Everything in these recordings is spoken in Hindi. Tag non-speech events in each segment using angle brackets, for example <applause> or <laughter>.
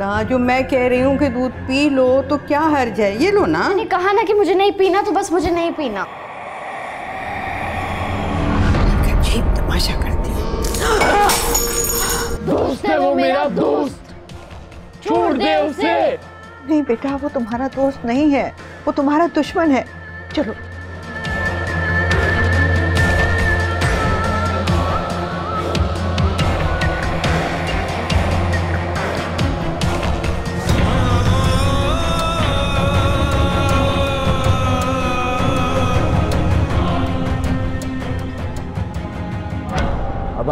मसला जो मैं कह रही हूँ कि दूध पी लो तो क्या हर्ज है? ये लो ना। मैंने कहा ना कि मुझे नहीं पीना तो बस मुझे नहीं पीना। तमाशा करती दोस्त है वो मेरा दोस्त। छोड़ दे उसे। नहीं बेटा वो तुम्हारा दोस्त नहीं है वो तुम्हारा दुश्मन है। चलो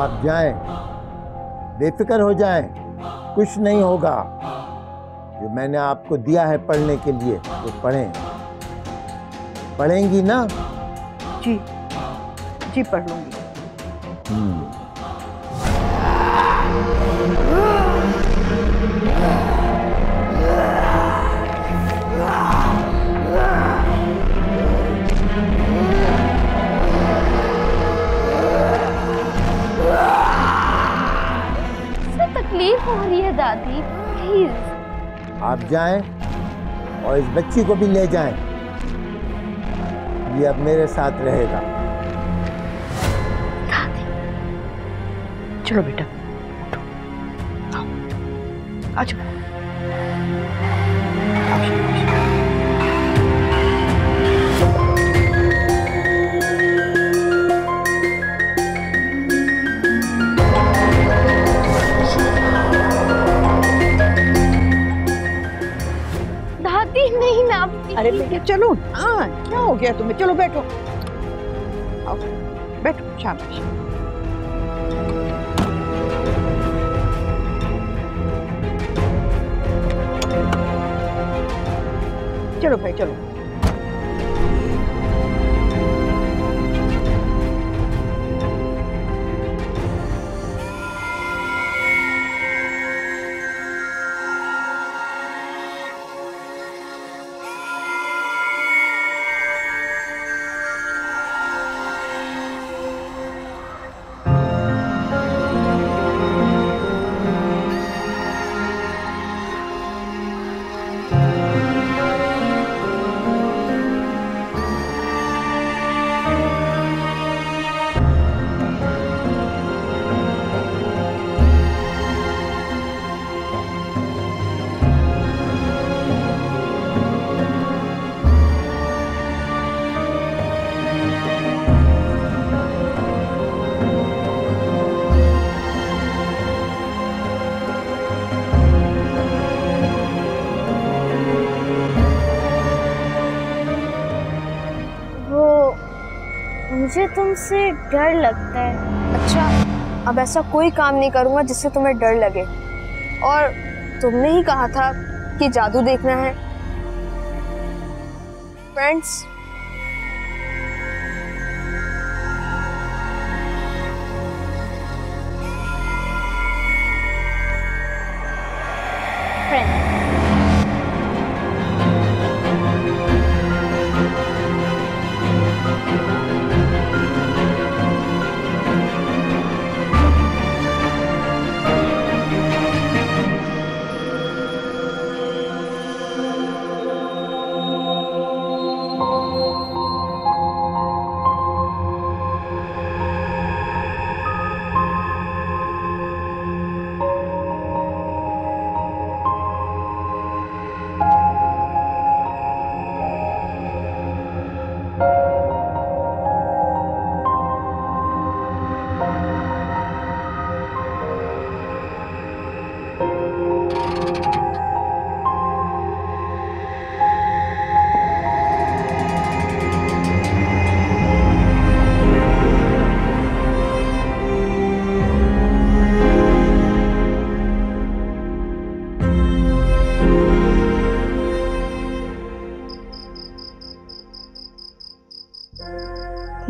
आप जाएँ बेफिक्र हो जाएँ कुछ नहीं होगा। जो मैंने आपको दिया है पढ़ने के लिए वो पढ़ें। पढ़ेंगी ना? जी। जी पढ़ लूँगी। आप जाएँ और इस बच्ची को भी ले जाएँ ये अब मेरे साथ रहेगा चलो बेटा, उठो। आओ। आ चलो। हाँ क्या हो गया तुम्हें? चलो बैठो। आओ बैठो शाबाश चलो भाई चलो। मुझे तुमसे डर लगता है। अच्छा अब ऐसा कोई काम नहीं करूँगा जिससे तुम्हें डर लगे। और तुमने ही कहा था कि जादू देखना है। फ्रेंड्स फ्रेंड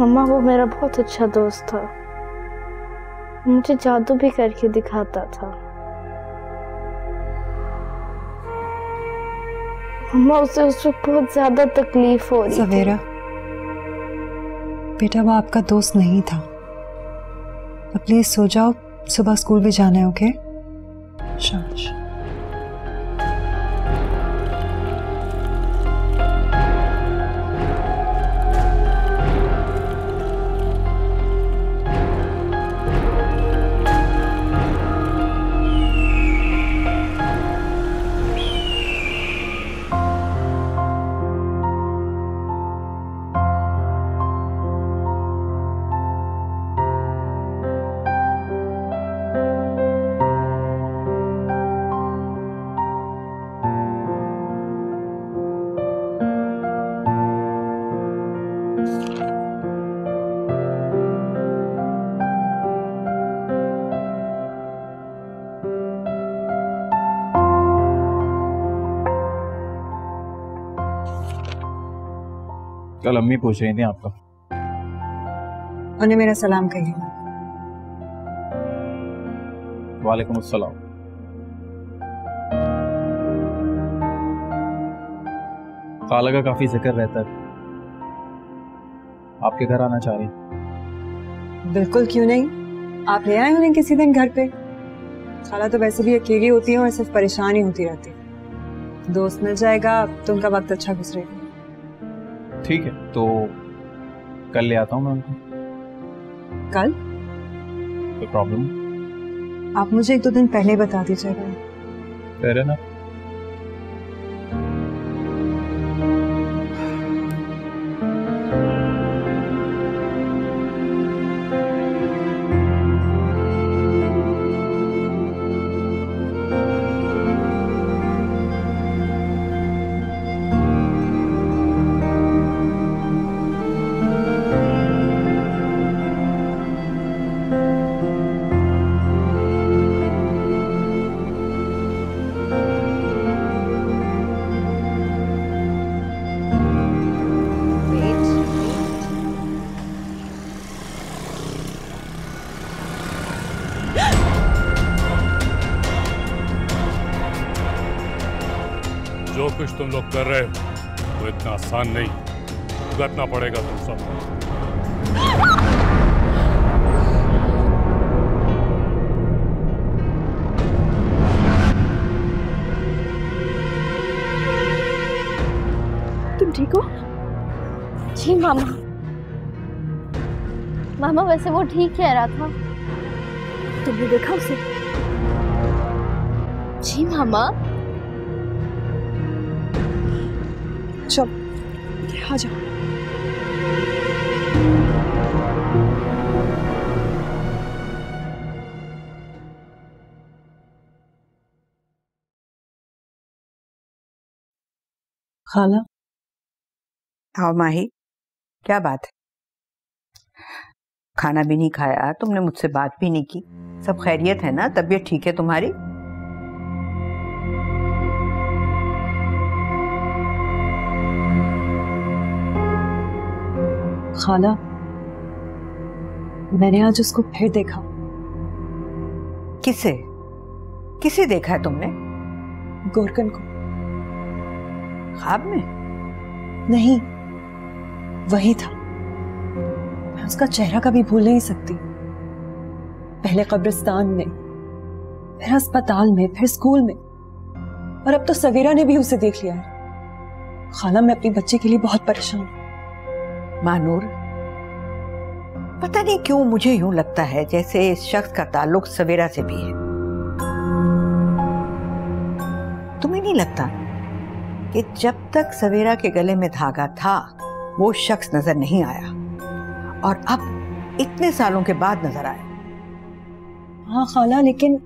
मम्मा, वो मेरा बहुत अच्छा दोस्त था। मुझे जादू भी करके दिखाता था। मम्मा, उसे उस वक्त बहुत ज़्यादा तकलीफ़ हो रही सवेरा, बेटा, वो आपका दोस्त नहीं था। अब प्लीज़ सो जाओ, सुबह स्कूल भी जाना है ओके शाबाश। कल अम्मी पूछ रही थी आपका। उन्हें मेरा सलाम कहिएगा वालेकुम अस्सलाम। खाला का काफ़ी ज़िक्र रहता है। आपके घर आना चाह रही बिल्कुल क्यों नहीं? आप ले आए उन्हें किसी दिन घर पे। खाला तो वैसे भी अकेली होती है और सिर्फ़ परेशान ही होती रहती है। दोस्त मिल जाएगा तो उनका वक्त अच्छा गुजरेगा। ठीक है तो कल ले आता हूँ मैं उनको। कल? कोई प्रॉब्लम आप मुझे एक दो दिन पहले बता दीजिएगा। फेयर ना? तुम लोग कर रहे हो। वो इतना आसान नहीं। भुगतना पड़ेगा तुम सबको तुम ठीक हो? जी, मामा। मामा, वैसे वो ठीक कह रहा था। तुमने देखा उसे? जी, मामा। आ जाओ खाला आओ माही क्या बात है? खाना भी नहीं खाया, तुमने मुझसे बात भी नहीं की। सब खैरियत है ना? तबीयत ठीक है तुम्हारी? खाला मैंने आज उसको फिर देखा। किसे? किसे देखा है तुमने? गोरकन को। ख्वाब में? नहीं वही था। मैं उसका चेहरा कभी भूल नहीं सकती। पहले कब्रिस्तान में फिर अस्पताल में फिर स्कूल में। और अब तो सवेरा ने भी उसे देख लिया है। खाला मैं अपनी बच्चे के लिए बहुत परेशान हूँ। मानूर पता नहीं क्यों मुझे यूँ लगता है, जैसे इस शख्स का ताल्लुक सवेरा से भी है। तुम्हें नहीं लगता कि जब तक सवेरा के गले में धागा था, वो शख्स नज़र नहीं आया? और अब इतने सालों के बाद नज़र आया। हाँ खाला, लेकिन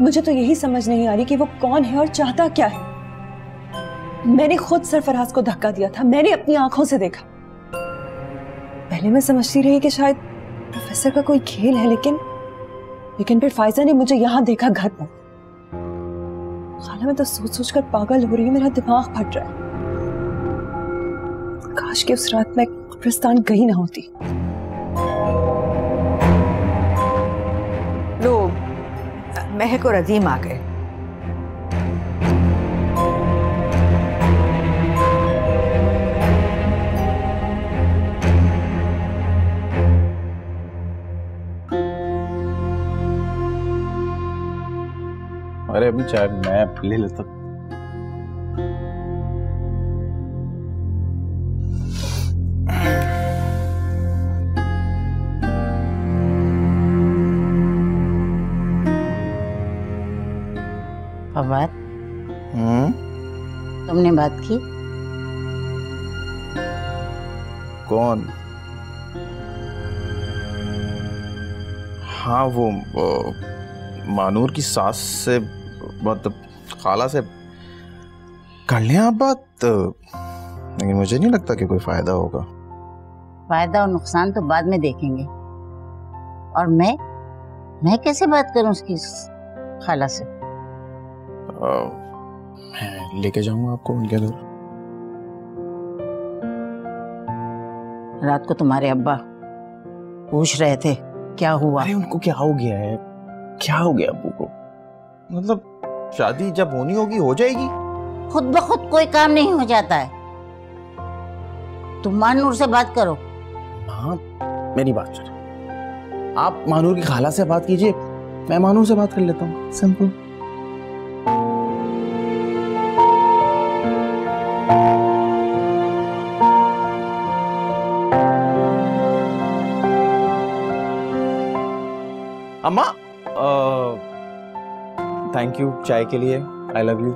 मुझे तो यही समझ नहीं आ रही कि वो कौन है और चाहता क्या है। मैंने खुद सरफराज को धक्का दिया था, मैंने अपनी आँखों से देखा। पहले मैं समझती रही कि शायद प्रोफेसर का कोई खेल है, लेकिन लेकिन फिर फायजा ने मुझे यहाँ देखा घर पर। खाला, मैं तो सोच सोच कर पागल हो रही हूँ, मेरा दिमाग फट रहा है। काश कि उस रात मैं कब्रिस्तान गई ना होती। लोग, महक और अजीम आ गए। अरे अभी चाय मैं ले लेता। फवाद हम्म? तुमने बात की? कौन? हाँ वो, वो मानूर की सास से मतलब खाला से कर लें आप बात लेकिन मुझे नहीं लगता कि कोई फ़ायदा होगा। फ़ायदा और नुकसान तो बाद में देखेंगे। और मैं मैं कैसे बात करूँ उसकी खाला से? मैं लेके जाऊँगा आपको उनके घर। रात को तुम्हारे अब्बा पूछ रहे थे क्या हुआ? अरे उनको क्या हो गया है? क्या हो गया अब्बू को? मतलब शादी जब होनी होगी हो जाएगी। खुद ब खुद कोई काम नहीं हो जाता है। तुम मानूर से बात करो। हाँ मेरी बात सुनो। आप मानूर की खाला से बात कीजिए मैं मानूर से बात कर लेता हूँ। सिंपल थैंक यू चाय के लिए. आई लव यू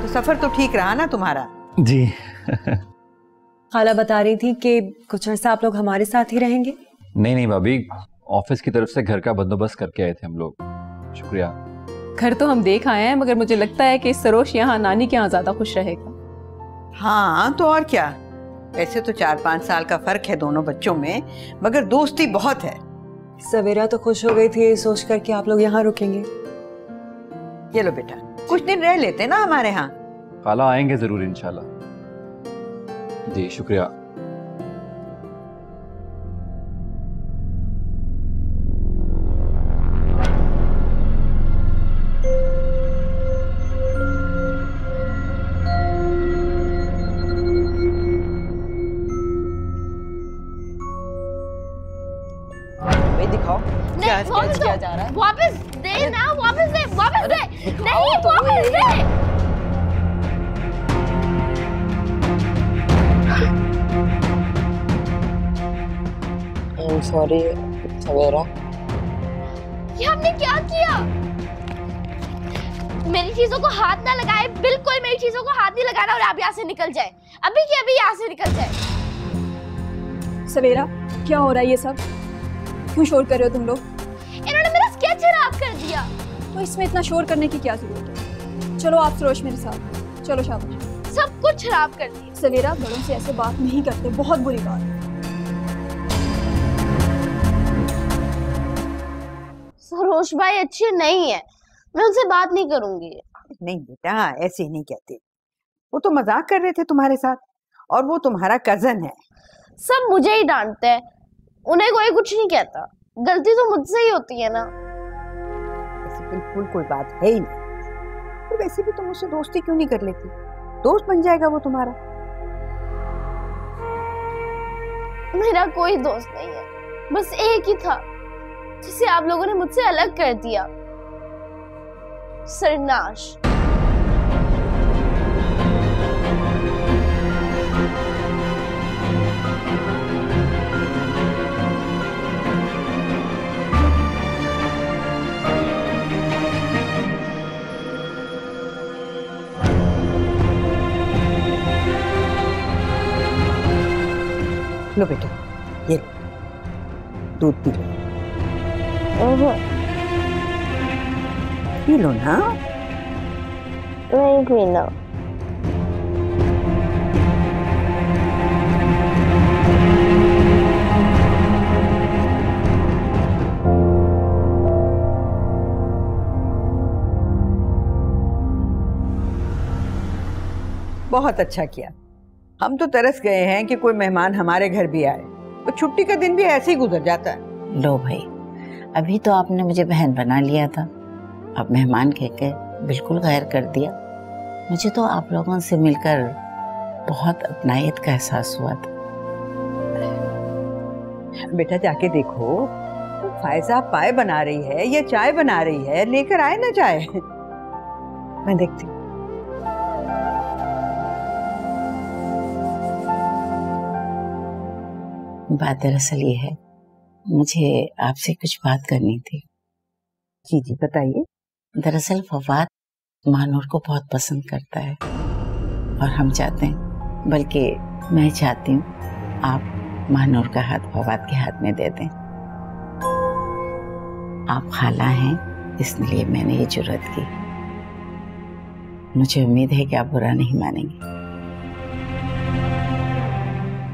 तो सफ़र तो ठीक रहा ना तुम्हारा? जी. खाला बता रही थी कि कुछ अर्सा आप लोग हमारे साथ ही रहेंगे? नहीं नहीं भाभी. ऑफ़िस की तरफ़ से घर का बंदोबस्त करके आए थे हम लोग. शुक्रिया. घर तो हम देख आए हैं मगर मुझे लगता है कि सरोश यहाँ नानी के यहाँ ज़्यादा खुश रहेगा। हाँ तो और क्या? वैसे तो चार पाँच साल का फ़र्क है दोनों बच्चों में मगर दोस्ती बहुत है। सवेरा तो खुश हो गई थी सोच कर कि आप लोग यहाँ रुकेंगे। ये लो बेटा कुछ दिन रह लेते ना हमारे यहाँ। खाला आएँगे ज़रूर इंशाल्लाह। जी शुक्रिया। ये हमने क्या किया? मेरी चीज़ों को हाथ ना लगाए बिल्कुल मेरी चीज़ों को हाथ नहीं लगाना और आप यहाँ से निकल जाए। अभी के अभी यहाँ से निकल जाए। सवेरा क्या हो रहा है ये सब? क्यों शोर कर रहे हो तुम लोग? इन्होंने मेरा स्केच खराब कर दिया। तो इसमें इतना शोर करने की क्या ज़रूरत है? चलो आप सरोज मेरे साथ। चलो शाबाश। सब कुछ खराब कर दिया। सवेरा बड़ों से ऐसे बात नहीं करते बहुत बुरी बात। है सरोज भाई अच्छे नहीं है। मैं उनसे बात नहीं करूँगी। नहीं बेटा ऐसे नहीं कहते। वो तो मज़ाक कर रहे थे तुम्हारे साथ और वो तुम्हारा कज़न है। सब मुझे ही डांटते हैं। उन्हें कोई कुछ नहीं कहता। गलती तो मुझसे ही होती है ना। ऐसी बिल्कुल कोई बात है ही नहीं। और वैसे भी तुम उससे दोस्ती क्यों नहीं कर लेती? दोस्त बन जाएगा वो तुम्हारा। मेरा कोई दोस्त नहीं है। बस एक ही था। जिसे आप लोगों ने मुझसे अलग कर दिया। सरनाश लो बेटा, ये दूध पी लो। पी लो ना। नहीं पीना बहुत अच्छा किया। हम तो तरस गए हैं कि कोई मेहमान हमारे घर भी आए। तो छुट्टी का दिन भी ऐसे ही गुजर जाता है। लो भाई। अभी तो आपने मुझे बहन बना लिया था। अब मेहमान कह के बिल्कुल गैर कर दिया। मुझे तो आप लोगों से मिलकर बहुत अपनायत का एहसास हुआ था। बेटा जाके देखो। फायजा पाए बना रही है या चाय बना रही है लेकर आए ना चाय। मैं देखती हूँ। बात दरअसल ये है मुझे आपसे कुछ बात करनी थी। जी जी बताइए। दरअसल फवाद मानूर को बहुत पसंद करता है और हम चाहते हैं बल्कि मैं चाहती हूँ आप मानूर का हाथ फवाद के हाथ में दे दें। आप खाला हैं इसलिए मैंने ये ज़रूरत की। मुझे उम्मीद है कि आप बुरा नहीं मानेंगे।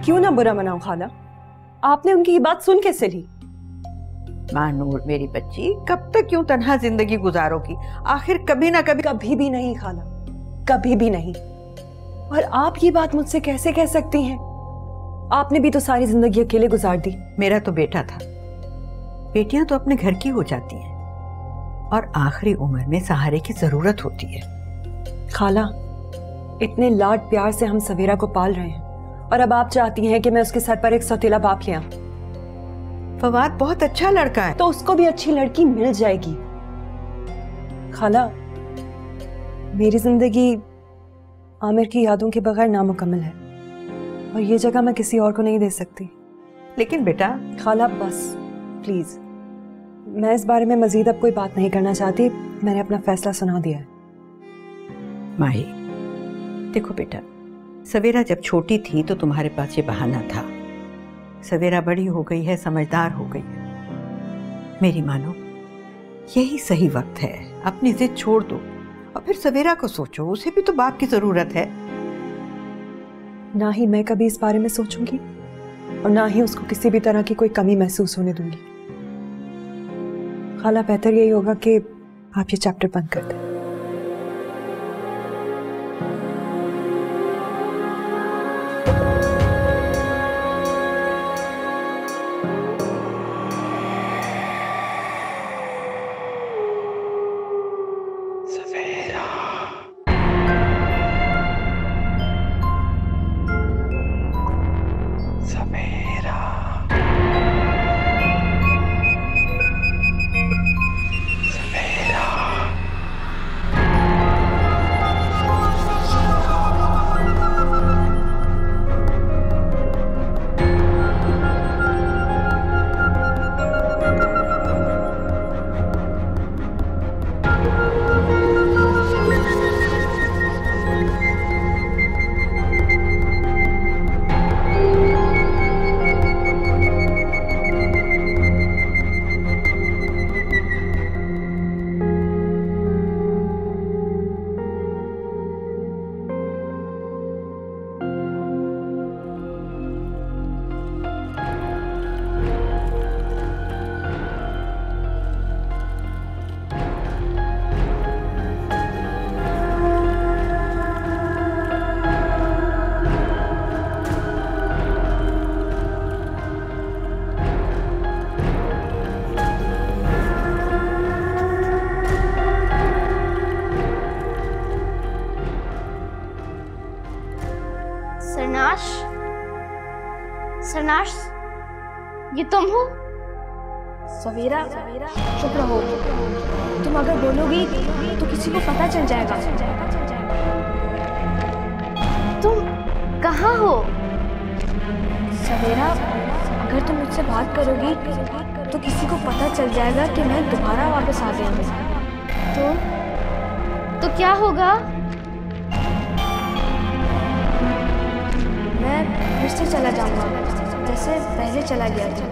क्यों ना बुरा मनाऊं खाला? आपने उनकी ये बात सुन कैसे ली? मानूर मेरी बच्ची कब तक क्यों तन्हा ज़िंदगी गुजारोगी आखिर कभी ना कभी कभी भी नहीं खाला। कभी भी नहीं। और आप ये बात मुझसे कैसे कह सकती हैं? आपने भी तो सारी ज़िंदगी अकेले गुजार दी। मेरा तो बेटा था। बेटियाँ तो अपने घर की हो जाती हैं। और आखिरी उम्र में सहारे की ज़रूरत होती है। खाला इतने लाड प्यार से हम सवेरा को पाल रहे हैं। और अब आप चाहती हैं कि मैं उसके सर पर एक सौतीला बाप ले आऊँ। फवाद बहुत अच्छा लड़का है। तो उसको भी अच्छी लड़की मिल जाएगी। खाला मेरी ज़िंदगी आमिर की यादों के बगैर नामुकम्मल है। और ये जगह मैं किसी और को नहीं दे सकती। लेकिन बेटा खाला बस प्लीज़ मैं इस बारे में मजीद अब कोई बात नहीं करना चाहती। मैंने अपना फैसला सुना दिया है। माही देखो बेटा सवेरा जब छोटी थी तो तुम्हारे पास ये बहाना था। सवेरा बड़ी हो गई है, समझदार हो गई है। मेरी मानो, यही सही वक्त है। अपनी जिद छोड़ दो और फिर सवेरा को सोचो, उसे भी तो बाप की ज़रूरत है। ना ही मैं कभी इस बारे में सोचूँगी और ना ही उसको किसी भी तरह की कोई कमी महसूस होने दूँगी। खाला बेहतर यही होगा कि आप ये चैप्टर बंद कर दें। सरनाश ये तुम हो? सवेरा चुप रहो। तुम अगर बोलोगी तो किसी को पता चल जाएगा। तुम कहाँ हो? सवेरा अगर तुम मुझसे बात करोगी तो किसी को पता चल जाएगा कि मैं दोबारा वापस आ गई हूँ। तो? तो क्या होगा? फिर से चला जाऊँगा। जैसे पहले चला गया था।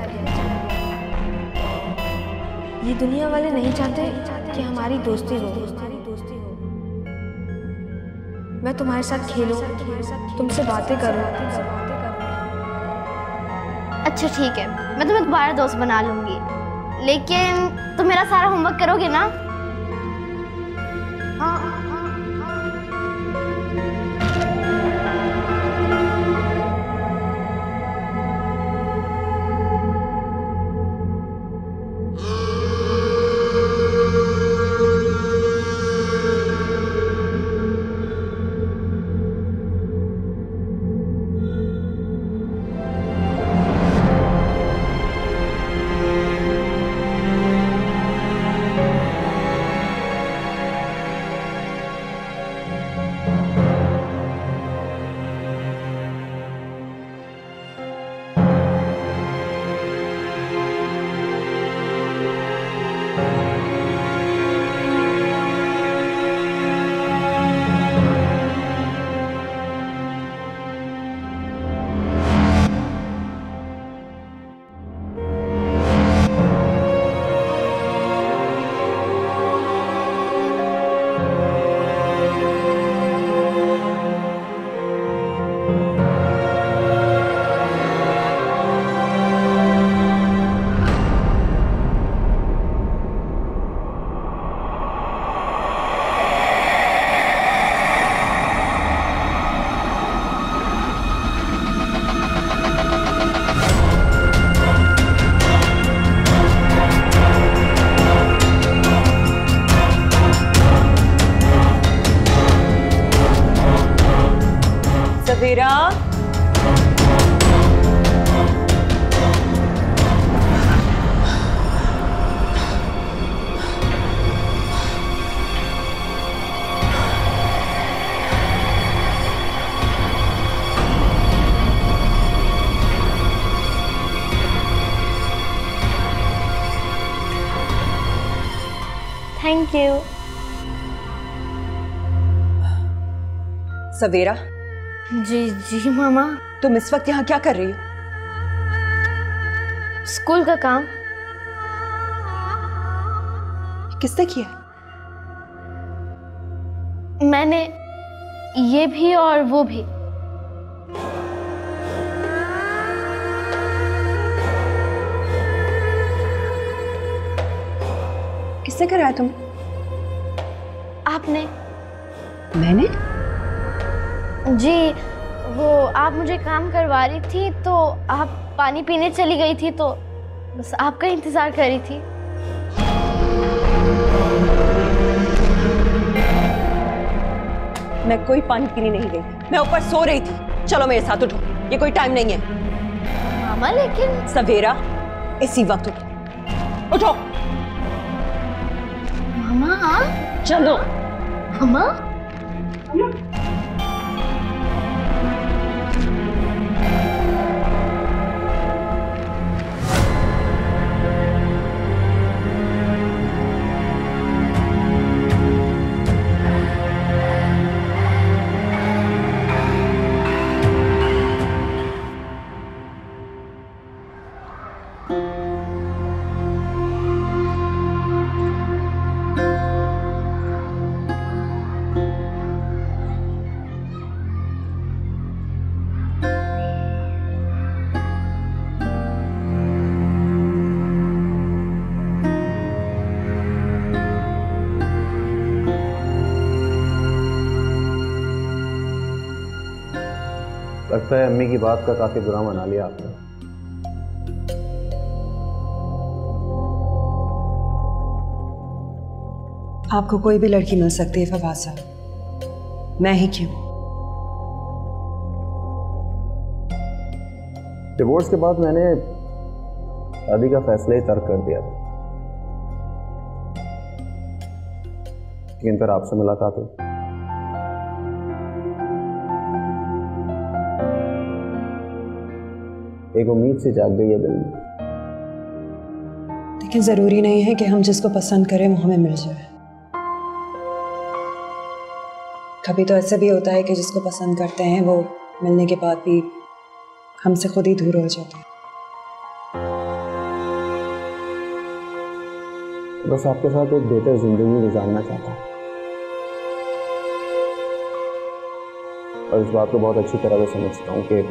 ये दुनिया वाले नहीं चाहते कि हमारी दोस्ती हो। मैं तुम्हारे साथ खेलूं, तुमसे बातें करूँ। अच्छा ठीक है। मैं तुम्हें दोबारा दोस्त बना लूँगी। लेकिन तुम मेरा सारा होमवर्क करोगे ना? सवेरा थैंक यू सवेरा जी जी मामा। तुम इस वक्त यहाँ क्या कर रही हो? स्कूल का काम। किसने किया? मैंने ये भी और वो भी। किसने कराया तुम? आपने। मैंने? जी वो आप मुझे काम करवा रही थी तो आप पानी पीने चली गई थी तो बस आपका इंतज़ार कर रही थी। मैं कोई पानी पीने नहीं गई। मैं ऊपर सो रही थी। चलो मेरे साथ उठो। ये कोई टाइम नहीं है। मामा लेकिन सवेरा इसी वक्त उठो। उठो। मामा? चलो। मामा? लगता है अम्मी की बात का काफ़ी बुरा मना लिया आपने। आपको कोई भी लड़की मिल सकती है फवाद साहब। मैं ही क्यों? डिवोर्स के बाद मैंने शादी का फैसला ही तर्क कर दिया था। लेकिन फिर आपसे मुलाकात हुई। एक उम्मीद से जाग गई है दिल में। लेकिन ज़रूरी नहीं है कि हम जिसको पसंद करें वो हमें मिल जाए। कभी तो ऐसा भी होता है कि जिसको पसंद करते हैं वो मिलने के बाद भी हमसे खुद ही दूर हो जाते हैं। बस आपके साथ एक बेहतर ज़िंदगी गुजारना चाहता हूँ। और इस बात को बहुत अच्छी तरह से समझता हूँ कि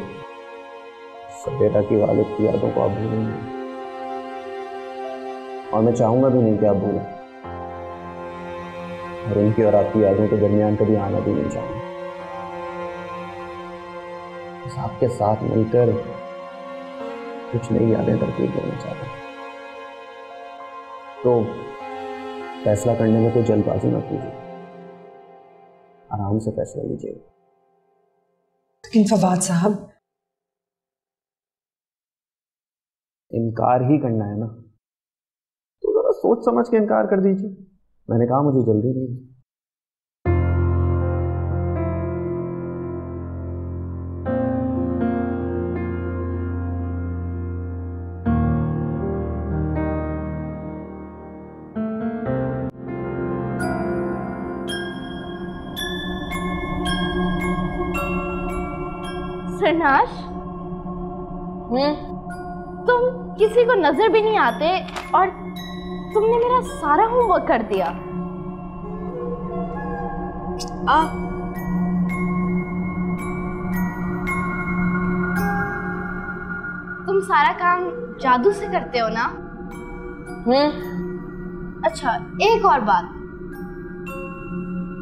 सवेरा की वालिद की यादों को आप भूलेंगे। और मैं चाहूँगा भी नहीं कि आप भूलें। और उनकी और आपकी यादों के दरमियान कभी आना भी नहीं चाहूँगा। बस आपके साथ मिलकर कुछ नई यादें तरतीब देना चाहता हूँ। तो फैसला करने में कोई जल्दबाजी ना कीजिए। आराम से फैसला लीजिए। लेकिन फवाद साहब? इनकार ही करना है ना। तो जरा सोच समझ के इनकार कर दीजिए। मैंने कहा मुझे जल्दी नहीं। किसी को नज़र भी नहीं आते और तुमने मेरा सारा होमवर्क कर दिया। आ। तुम सारा काम जादू से करते हो ना? हम्म। अच्छा एक और बात।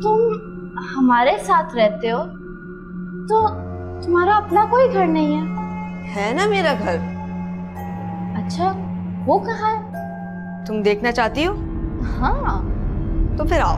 तुम हमारे साथ रहते हो तो तुम्हारा अपना कोई घर नहीं है? है ना मेरा घर? अच्छा वो कहा है? तुम देखना चाहती हो? हाँ। तो फिर आओ।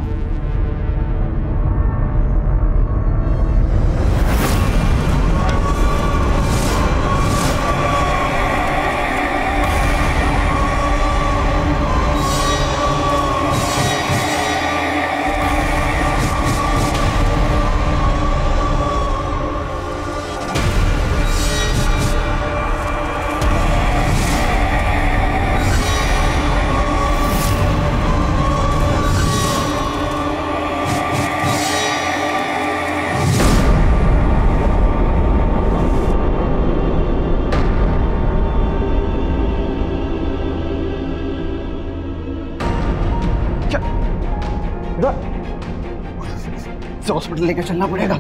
से लेकर चलना पड़ेगा।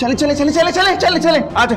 चले चले चले चले चले चले चले आ जा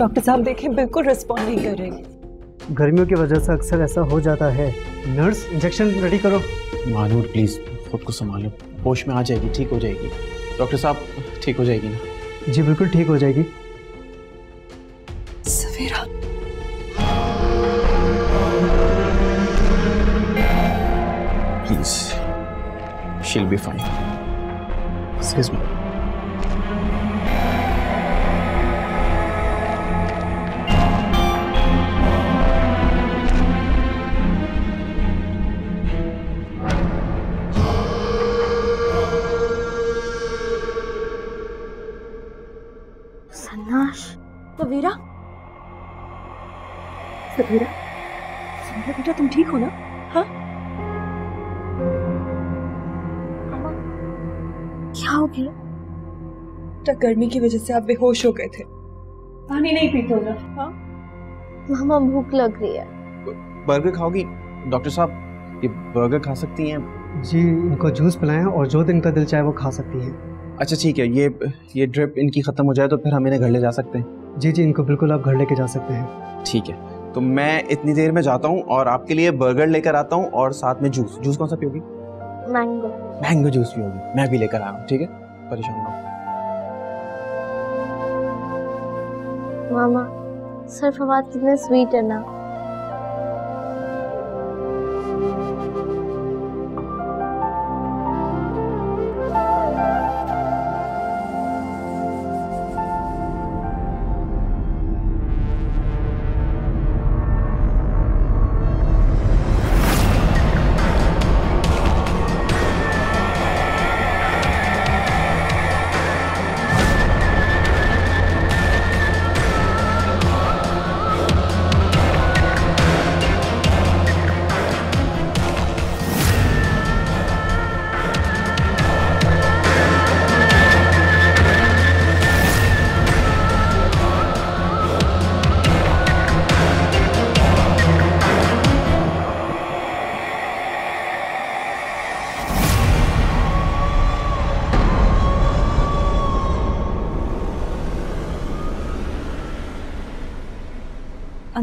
डॉक्टर साहब देखें बिल्कुल रिस्पॉन्ड नहीं कर रही। गर्मियों की वजह से अक्सर ऐसा हो जाता है। नर्स इंजेक्शन रेडी करो। मानूर प्लीज़ खुद को संभालो। होश में आ जाएगी ठीक हो जाएगी। डॉक्टर साहब ठीक हो जाएगी ना? जी बिल्कुल ठीक हो जाएगी। Savera. Please she'll be fine excuse me बेटा तुम ठीक हो ना? हाँ? क्या हो गया? बेटा गर्मी की वजह से आप बेहोश हो गए थे। पानी नहीं पीते हो ना? हाँ? मामा भूख लग रही है। बर्गर खाओगी? डॉक्टर साहब ये बर्गर खा सकती हैं? जी इनको जूस पिलाएँ और जो दिन का दिल चाहे वो खा सकती हैं। अच्छा ठीक है ये ये ड्रिप इनकी ख़त्म हो जाए तो फिर हम इन्हें घर ले जा सकते हैं। जी जी इनको बिल्कुल आप घर लेके जा सकते हैं। ठीक है। तो मैं इतनी देर में जाता हूँ और आपके लिए बर्गर लेकर आता हूँ और साथ में जूस। जूस कौन सा पियोगी? मैंगो। मैंगो जूस पियोगी। मैं भी लेकर आया हूँ ठीक है? परेशान ना मामा सिर्फ़ आवाज़ कितने स्वीट है ना।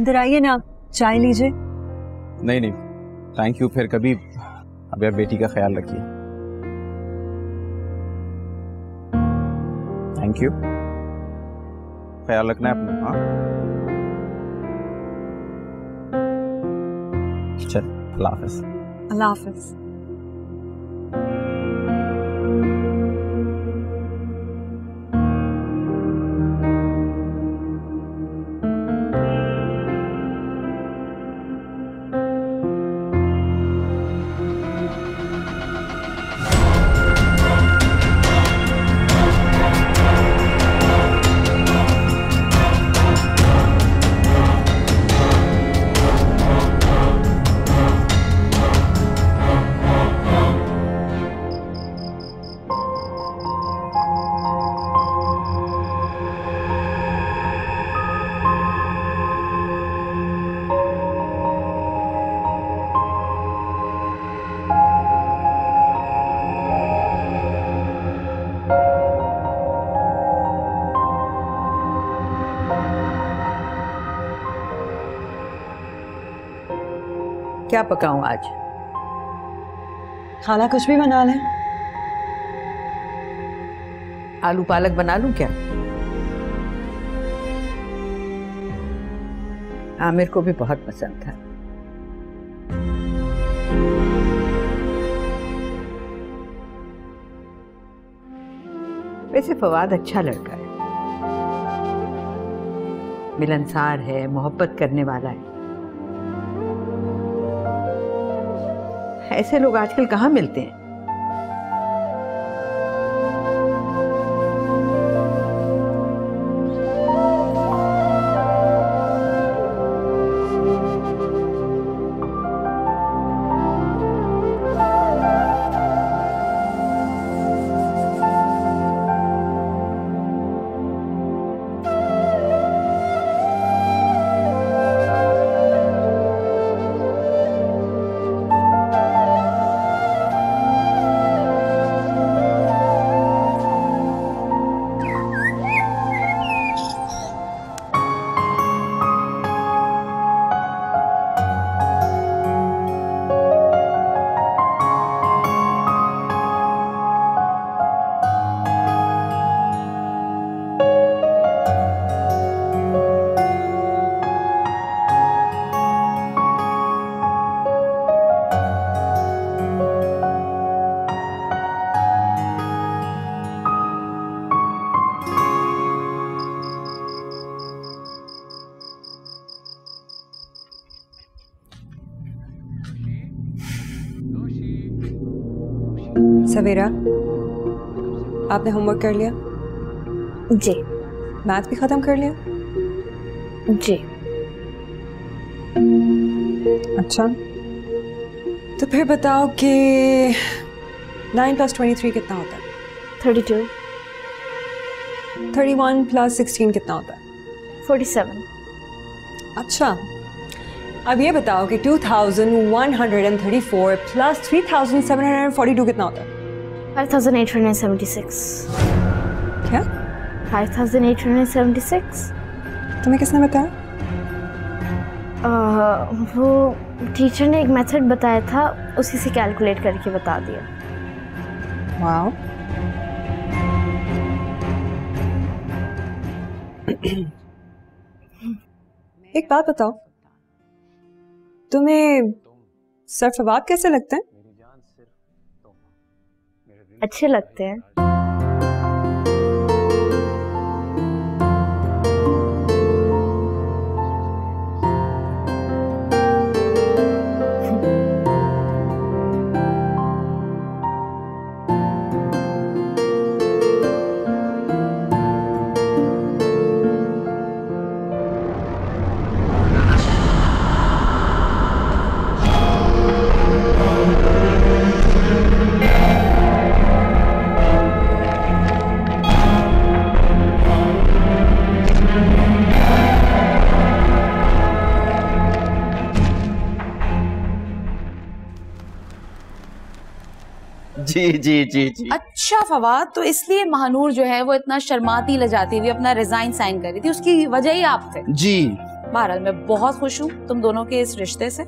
अंदर आइए ना चाय लीजिए। नहीं नहीं थैंक यू फिर कभी अब यार बेटी का ख्याल रखिए। थैंक यू ख्याल रखना है अपना हाँ। चल अल्लाह हाफिज। अल्लाह हाफिज। क्या पकाऊं आज? खाना कुछ भी बना लें। आलू पालक बना लूँ क्या? आमिर को भी बहुत पसंद था। वैसे फवाद अच्छा लड़का है। मिलनसार है, मोहब्बत करने वाला है। ऐसे लोग आजकल कहाँ मिलते हैं? सवेरा आपने होमवर्क कर लिया जी मैथ भी खत्म कर लिया जी अच्छा तो फिर बताओ कि नाइन प्लस ट्वेंटी थ्री कितना होता है thirty two thirty one plus sixteen कितना होता है फोर्टी सेवन अच्छा अब ये बताओ कि two thousand one hundred and thirty four plus three thousand seven hundred and forty two कितना होता है five thousand eight hundred seventy six. क्या? Five thousand eight hundred seventy six. तुम्हें किसने बताया? वो टीचर ने एक मेथड बताया था उसी से कैलकुलेट करके बता दिया। वाओ एक बात बताओ तुम्हें सर फवाद कैसे लगते हैं? अच्छे लगते हैं। जी जी जी जी। अच्छा फवाद तो इसलिए महानूर जो है वो इतना शर्माती लजाती हुई अपना रिजाइन साइन कर रही थी। उसकी वजह ही आप थे। जी। बहरहाल मैं बहुत खुश हूँ तुम दोनों के इस रिश्ते से।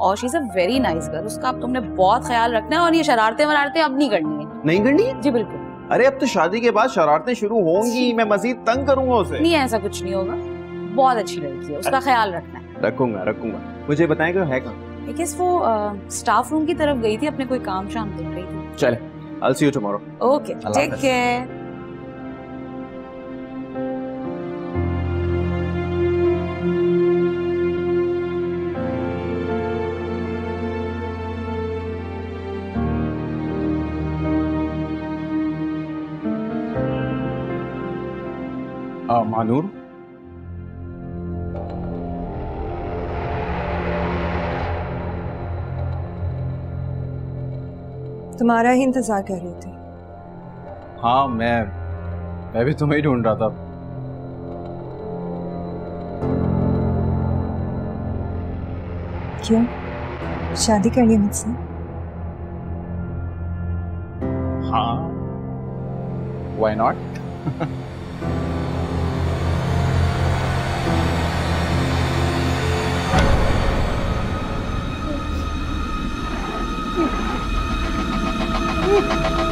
और she is a very nice girl उसका अब तुमने बहुत ख्याल रखना है और ये शरारतें वरारतें अब नहीं करनी है। नहीं करनी? है जी बिल्कुल। अरे अब तो शादी के बाद शरारतें शुरू होंगी मैं मजीद तंग करूँगा उसे। नहीं ऐसा कुछ नहीं होगा। बहुत अच्छी लड़की है उसका ख्याल रखना है। रखूँगा रखूँगा। मुझे बताएँ कि वो है कहाँ? Guess वो स्टाफ रूम की तरफ़ गई थी अपने कोई काम शाम देख रही थी। Chale, I'll see you tomorrow. Okay, Allah take care. Uh, Manur? तुम्हारा ही इंतज़ार कर रही थी। हाँ मैं मैं भी तुम्हें ही ढूंढ रहा था। क्यों? शादी करनी है मुझसे? हाँ। Why not <laughs> Ух!